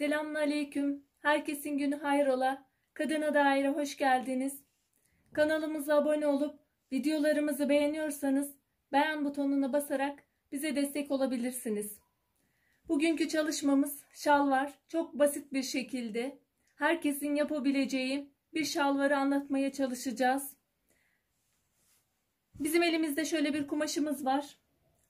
Selamünaleyküm. Herkesin günü hayrola. Kadına Daire hoş geldiniz. Kanalımıza abone olup videolarımızı beğeniyorsanız beğen butonuna basarak bize destek olabilirsiniz. Bugünkü çalışmamız şalvar. Çok basit bir şekilde herkesin yapabileceği bir şalvarı anlatmaya çalışacağız. Bizim elimizde şöyle bir kumaşımız var.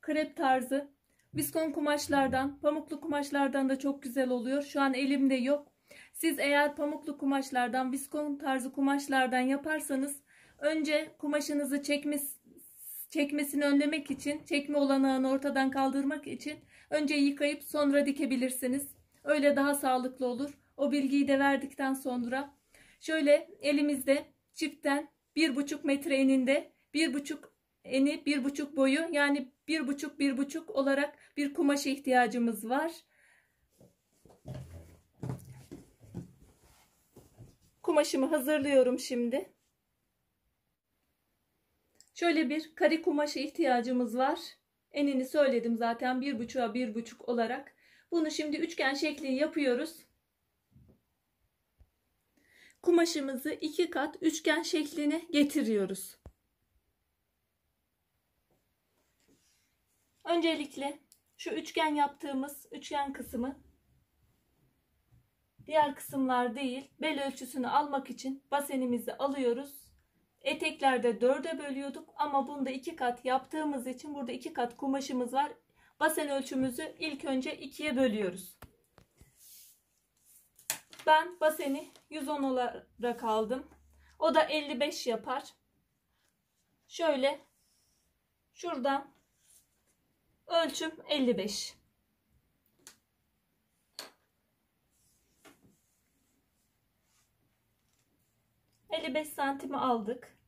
Krep tarzı. Viskon kumaşlardan, pamuklu kumaşlardan da çok güzel oluyor. Şu an elimde yok. Siz eğer pamuklu kumaşlardan, viskon tarzı kumaşlardan yaparsanız önce kumaşınızı çekmesi, çekmesini önlemek için, çekme olanağını ortadan kaldırmak için önce yıkayıp sonra dikebilirsiniz. Öyle daha sağlıklı olur. O bilgiyi de verdikten sonra şöyle elimizde çiftten bir buçuk metre eninde bir buçuk eni bir buçuk boyu yani bir buçuk bir buçuk olarak bir kumaş ihtiyacımız var. Kumaşımı hazırlıyorum şimdi. Şöyle bir kare kumaşı ihtiyacımız var. Enini söyledim zaten bir buçuğa bir buçuk olarak. Bunu şimdi üçgen şekli yapıyoruz. Kumaşımızı iki kat üçgen şekline getiriyoruz. Öncelikle şu üçgen yaptığımız üçgen kısmı diğer kısımlar değil bel ölçüsünü almak için basenimizi alıyoruz. Eteklerde dörde bölüyorduk ama bunda iki kat yaptığımız için burada iki kat kumaşımız var. Basen ölçümüzü ilk önce ikiye bölüyoruz. Ben baseni 110 olarak aldım. O da 55 yapar. Şöyle şuradan Ölçüm 55. ...55 santimi aldık.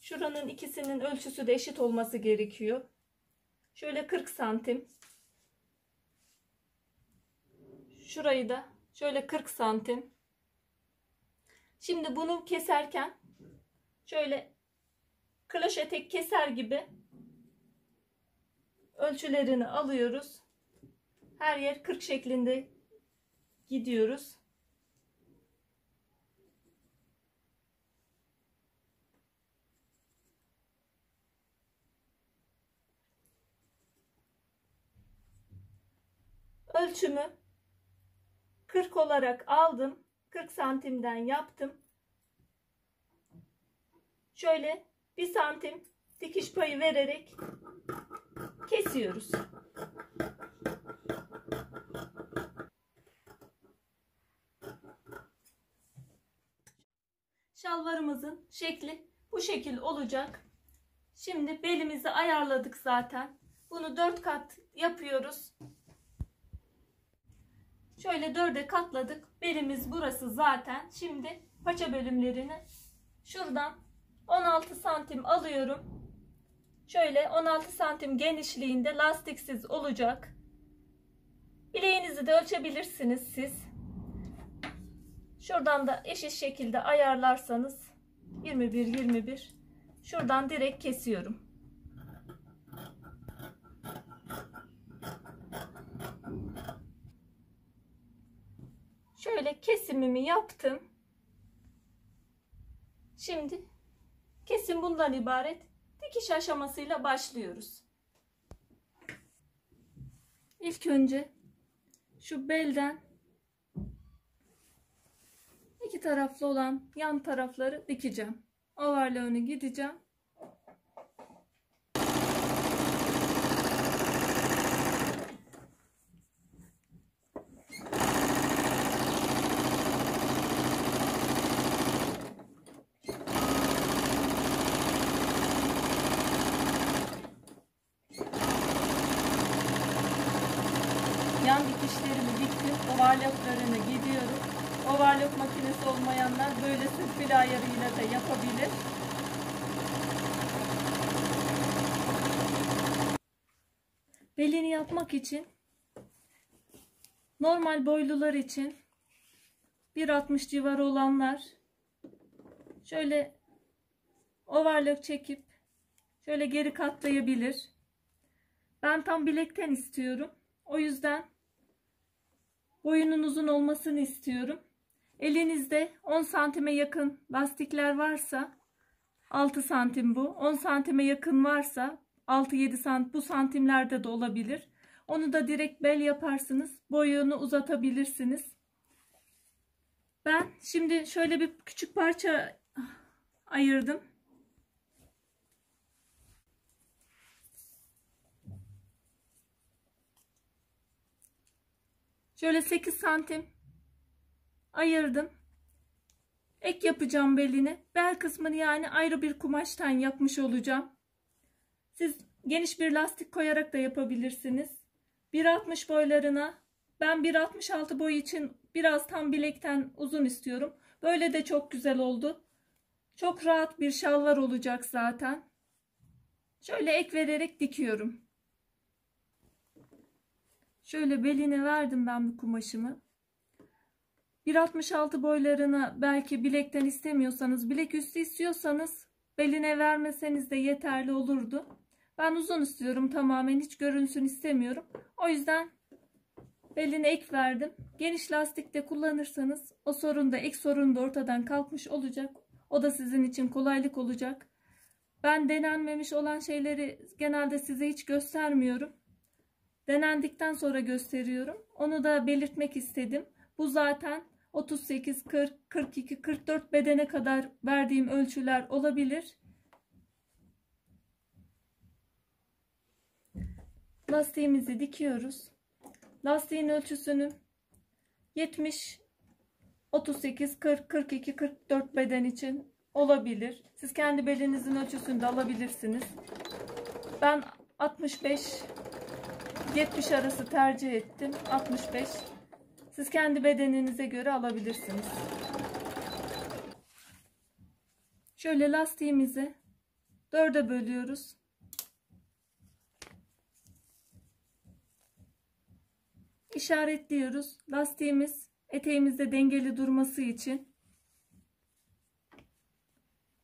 Şuranın ikisinin ölçüsü de eşit olması gerekiyor. Şöyle 40 santim. Şurayı da şöyle 40 santim. Şimdi bunu keserken... ...şöyle... ...kloş etek keser gibi ölçülerini alıyoruz. Her yer 40 şeklinde gidiyoruz. Ölçümü 40 olarak aldım. 40 santimden yaptım. Şöyle bir santim dikiş payı vererek kesiyoruz. Şalvarımızın şekli bu şekil olacak. Şimdi belimizi ayarladık zaten. Bunu dört kat yapıyoruz. Şöyle dörde katladık. Belimiz burası zaten. Şimdi paça bölümlerini şuradan 16 santim alıyorum. Şöyle 16 santim genişliğinde lastiksiz olacak. Bileğinizi de ölçebilirsiniz siz. Şuradan da eşit şekilde ayarlarsanız 21 21 şuradan direkt kesiyorum. Şöyle kesimimi yaptım. Şimdi kesim bundan ibaret dikiş aşamasıyla başlıyoruz. İlk önce şu belden iki taraflı olan yan tarafları dikeceğim. Overlock'unu gideceğim. Yan dikişlerimi diktim. Overlocklarını gidiyorum. Overlock makinesi olmayanlar böyle sırfil ayarıyla da yapabilir. Belini yapmak için normal boylular için 1.60 civarı olanlar şöyle overlock çekip şöyle geri katlayabilir. Ben tam bilekten istiyorum. O yüzden boyunun uzun olmasını istiyorum. Elinizde 10 santime yakın lastikler varsa 6 santim bu. 10 santime yakın varsa 6-7 sant bu santimlerde de olabilir. Onu da direkt bel yaparsınız. Boyunu uzatabilirsiniz. Ben şimdi şöyle bir küçük parça ayırdım. Şöyle 8 santim ayırdım. Ek yapacağım beline. Bel kısmını yani ayrı bir kumaştan yapmış olacağım. Siz geniş bir lastik koyarak da yapabilirsiniz. 1.60 boylarına ben 1.66 boy için biraz tam bilekten uzun istiyorum. Böyle de çok güzel oldu. Çok rahat bir şalvar olacak zaten. Şöyle ek vererek dikiyorum. Şöyle beline verdim ben bu kumaşımı. 1.66 boylarına belki bilekten istemiyorsanız, bilek üstü istiyorsanız beline vermeseniz de yeterli olurdu. Ben uzun istiyorum tamamen hiç görünsün istemiyorum. O yüzden beline ek verdim. Geniş lastik de kullanırsanız o sorun da ek sorun da ortadan kalkmış olacak. O da sizin için kolaylık olacak. Ben denenmemiş olan şeyleri genelde size hiç göstermiyorum. Denendikten sonra gösteriyorum. Onu da belirtmek istedim. Bu zaten 38, 40, 42, 44 bedene kadar verdiğim ölçüler olabilir. Lastiğimizi dikiyoruz. Lastiğin ölçüsünü 70, 38, 40, 42, 44 beden için olabilir. Siz kendi belinizin ölçüsünü de alabilirsiniz. Ben 65 70 arası tercih ettim. 65. Siz kendi bedeninize göre alabilirsiniz. Şöyle lastiğimizi dörde bölüyoruz. İşaretliyoruz. Lastiğimiz eteğimizde dengeli durması için.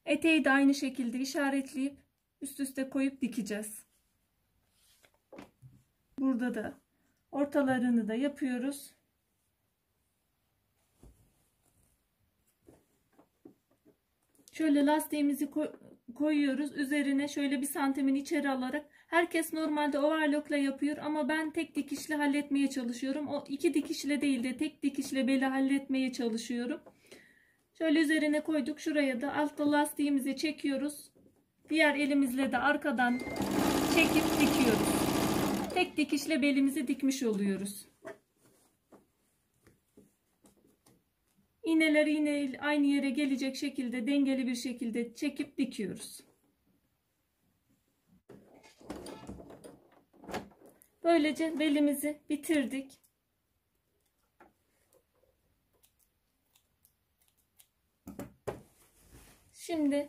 Eteği de aynı şekilde işaretleyip üst üste koyup dikeceğiz. Burada da ortalarını da yapıyoruz. Şöyle lastiğimizi koyuyoruz. Üzerine şöyle bir santimin içeri alarak herkes normalde overlockla yapıyor ama ben tek dikişle halletmeye çalışıyorum. O iki dikişle değil de tek dikişle beli halletmeye çalışıyorum. Şöyle üzerine koyduk. Şuraya da altta lastiğimizi çekiyoruz. Diğer elimizle de arkadan çekip dikiyoruz. Tek dikişle belimizi dikmiş oluyoruz. İğneleri yine aynı yere gelecek şekilde dengeli bir şekilde çekip dikiyoruz. Böylece belimizi bitirdik. Şimdi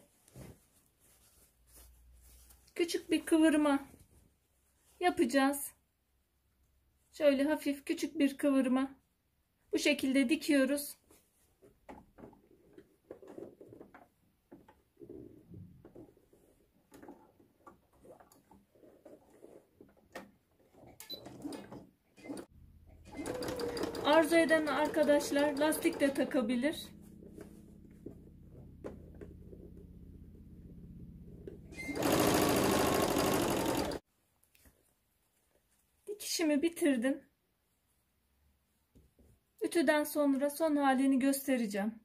küçük bir kıvırma yapacağız. Şöyle hafif küçük bir kıvırma. Bu şekilde dikiyoruz. Arzu eden arkadaşlar lastik de takabilir. Dikişimi bitirdim. Ütüden sonra son halini göstereceğim.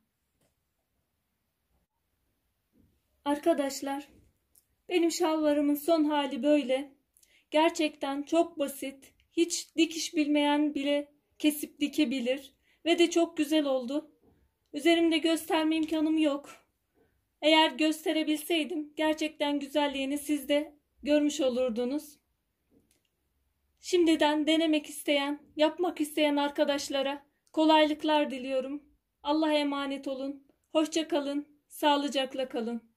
Arkadaşlar benim şalvarımın son hali böyle. Gerçekten çok basit. Hiç dikiş bilmeyen bile kesip dikebilir ve de çok güzel oldu. Üzerimde gösterme imkanım yok. Eğer gösterebilseydim gerçekten güzelliğini siz de görmüş olurdunuz. Şimdiden denemek isteyen, yapmak isteyen arkadaşlara kolaylıklar diliyorum. Allah'a emanet olun. Hoşça kalın. Sağlıcakla kalın.